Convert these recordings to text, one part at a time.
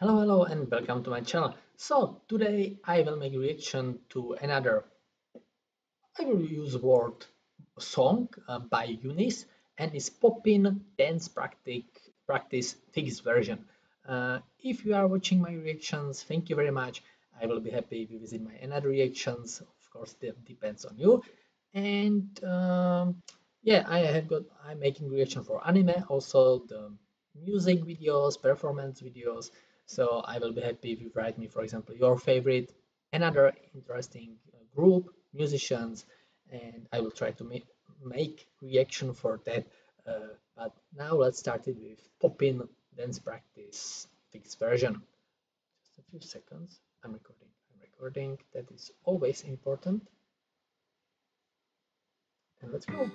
Hello, hello, and welcome to my channel. So today I will make a reaction to another. I will use word song uh, by UNIS and it's Poppin Dance Practice Practice Fixed version. Uh, if you are watching my reactions, thank you very much. I will be happy if you visit my another reactions. Of course, that depends on you. And um, yeah, I have got. I'm making reaction for anime, also the music videos, performance videos. So I will be happy if you write me, for example, your favorite, another interesting uh, group, musicians, and I will try to make, make reaction for that. Uh, but now let's start it with Poppin Dance Practice fixed version. Just a few seconds. I'm recording. I'm recording. That is always important. And let's go.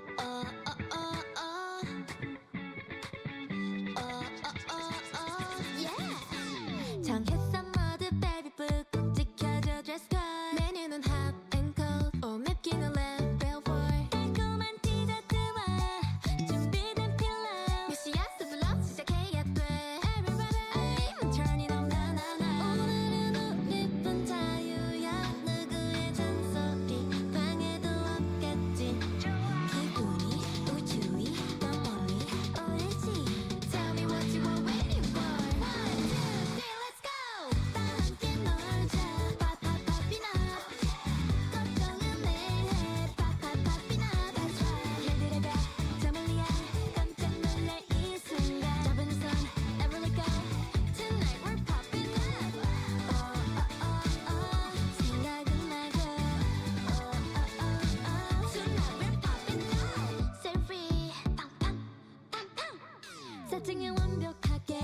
세팅은 완벽하게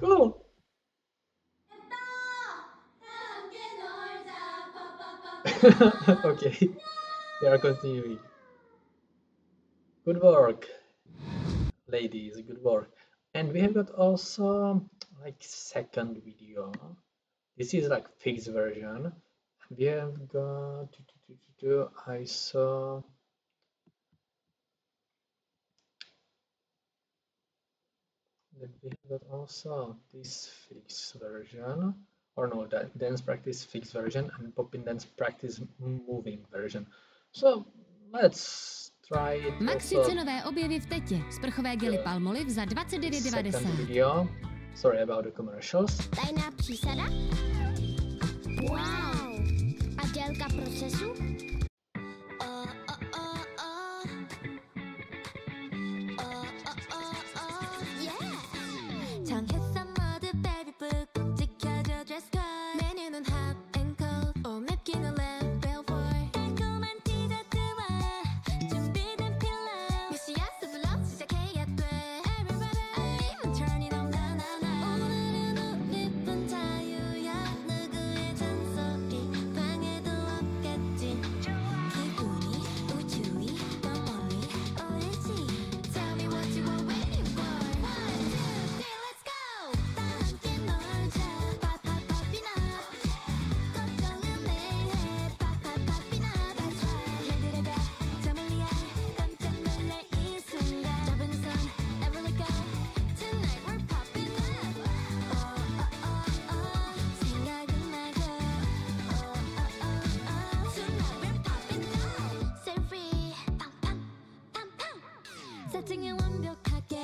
Cool. okay, we are continuing. Good work, ladies, good work. And we have got also like second video. This is like fixed version. We have got I saw that we have also this fixed version or no that dance practice fixed version and Poppin dance practice moving version so let's try it Maxi cenové objevy v Tetě. Sprchové gely eh, Palmolive za 29,90. video. Sorry about the commercials. Tajná přísada? Wow! A délka procesu? 짜증을 완벽하게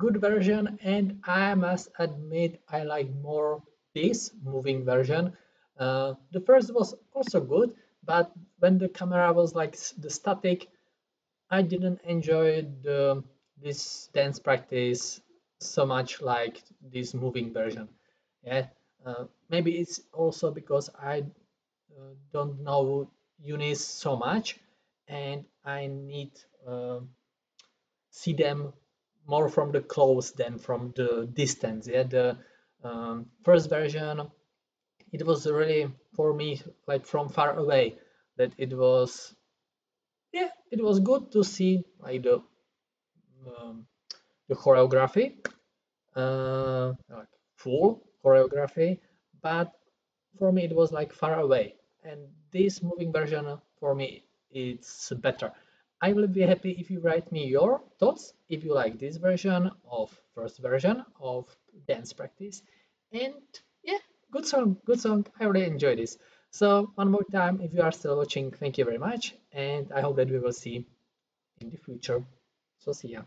Good version, and I must admit I like more this moving version. Uh, the first was also good, but when the camera was like the static, I didn't enjoy the this dance practice so much like this moving version. Yeah, uh, maybe it's also because I uh, don't know Unis so much, and I need uh, see them more from the close than from the distance. Yeah, the um, first version it was really for me like from far away that it was yeah it was good to see like the um, the choreography uh, like full choreography but for me it was like far away and this moving version uh, for me it's better i will be happy if you write me your thoughts if you like this version of first version of dance practice. And yeah good song good song. I really enjoy this. So one more time if you are still watching thank you very much. And i hope that we will see in the future. So see ya